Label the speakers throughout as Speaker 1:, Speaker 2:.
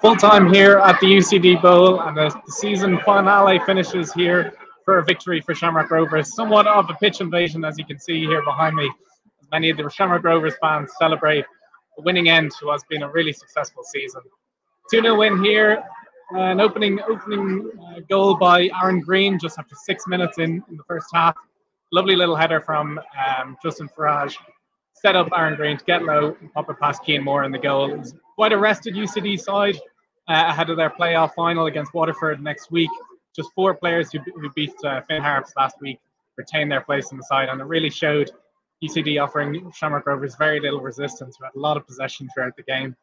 Speaker 1: Full time here at the UCD Bowl, and the, season finale finishes here for a victory for Shamrock Rovers. Somewhat of a pitch invasion, as you can see here behind me. Many of the Shamrock Rovers fans celebrate the winning end to what's been a really successful season. 2 0 win here. An opening opening uh, goal by Aaron Greene just after six minutes in, in the first half. Lovely little header from um, Justin Farage. Set up Aaron Greene to get low and pop it past Keane Moore in the goal. It was quite a rested UCD side uh, ahead of their playoff final against Waterford next week. Just four players who, who beat uh, Finn Harps last week retained their place in the side, and it really showed UCD offering Shamrock Rovers very little resistance. We had a lot of possession throughout the game.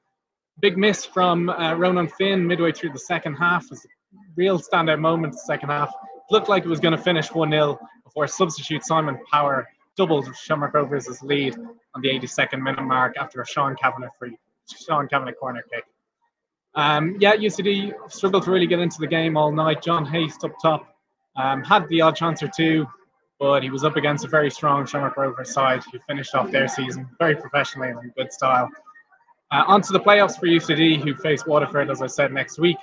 Speaker 1: Big miss from uh, Ronan Finn midway through the second half was a real standout moment. The second half it looked like it was going to finish one 0 before substitute Simon Power doubled Shamrock Rovers' lead on the 82nd minute mark after a Sean Kavanagh free, Sean Kavanagh corner kick. Um, yeah, UCD struggled to really get into the game all night. John Haste up top um, had the odd chance or two, but he was up against a very strong Shamrock Rovers side who finished off their season very professionally and in good style. Uh, on to the playoffs for UCD, who face Waterford, as I said, next week.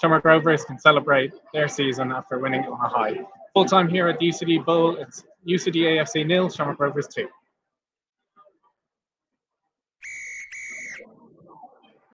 Speaker 1: Shamrock Rovers can celebrate their season after winning on a high. Full time here at the UCD Bowl, it's UCD AFC nil, Shamrock Rovers 2.